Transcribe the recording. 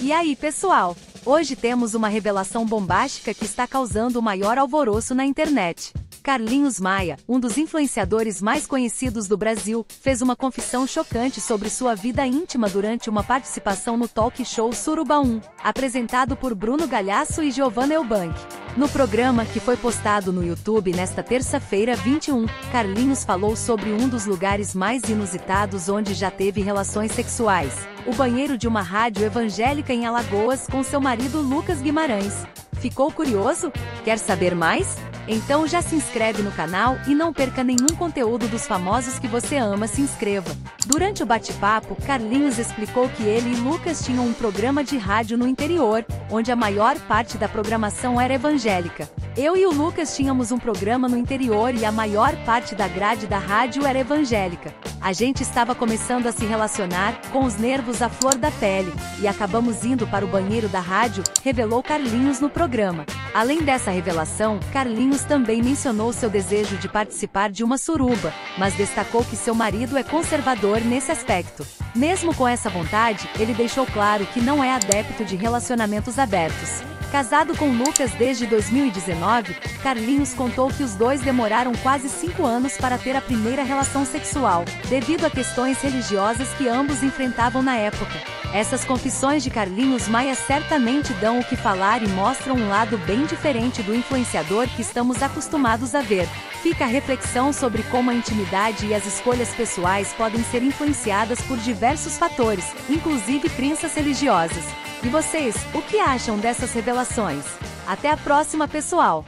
E aí, pessoal? Hoje temos uma revelação bombástica que está causando o maior alvoroço na internet. Carlinhos Maia, um dos influenciadores mais conhecidos do Brasil, fez uma confissão chocante sobre sua vida íntima durante uma participação no talk show Suruba 1, apresentado por Bruno Galhaço e Giovanna Elbank. No programa que foi postado no YouTube nesta terça-feira 21, Carlinhos falou sobre um dos lugares mais inusitados onde já teve relações sexuais, o banheiro de uma rádio evangélica em Alagoas com seu marido Lucas Guimarães. Ficou curioso? Quer saber mais? Então já se inscreve no canal e não perca nenhum conteúdo dos famosos que você ama se inscreva. Durante o bate-papo, Carlinhos explicou que ele e Lucas tinham um programa de rádio no interior, onde a maior parte da programação era evangélica. Eu e o Lucas tínhamos um programa no interior e a maior parte da grade da rádio era evangélica. A gente estava começando a se relacionar, com os nervos à flor da pele, e acabamos indo para o banheiro da rádio, revelou Carlinhos no programa. Além dessa revelação, Carlinhos também mencionou seu desejo de participar de uma suruba, mas destacou que seu marido é conservador nesse aspecto. Mesmo com essa vontade, ele deixou claro que não é adepto de relacionamentos abertos. Casado com Lucas desde 2019, Carlinhos contou que os dois demoraram quase cinco anos para ter a primeira relação sexual, devido a questões religiosas que ambos enfrentavam na época. Essas confissões de Carlinhos Maia certamente dão o que falar e mostram um lado bem diferente do influenciador que estamos acostumados a ver. Fica a reflexão sobre como a intimidade e as escolhas pessoais podem ser influenciadas por diversos fatores, inclusive crenças religiosas. E vocês, o que acham dessas revelações? Até a próxima, pessoal!